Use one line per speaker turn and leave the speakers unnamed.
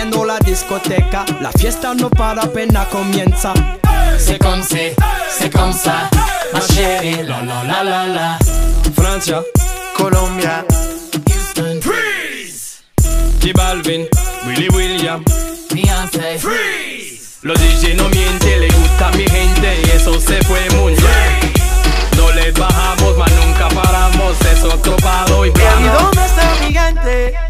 rompiendo la discoteca. La fiesta no para apenas comienza.
C'est comme si, c'est comme ça, ma chérie, la la la la la.
Francia,
Colombia,
Houston, Freeze.
J Balvin, Willy William,
Beyoncé, Freeze.
Los DJ no miente, le gusta a mi gente y eso se fue muy bien. No les bajamos, mas nunca paramos, es otro palo y ¿Y dónde
está mi gigante?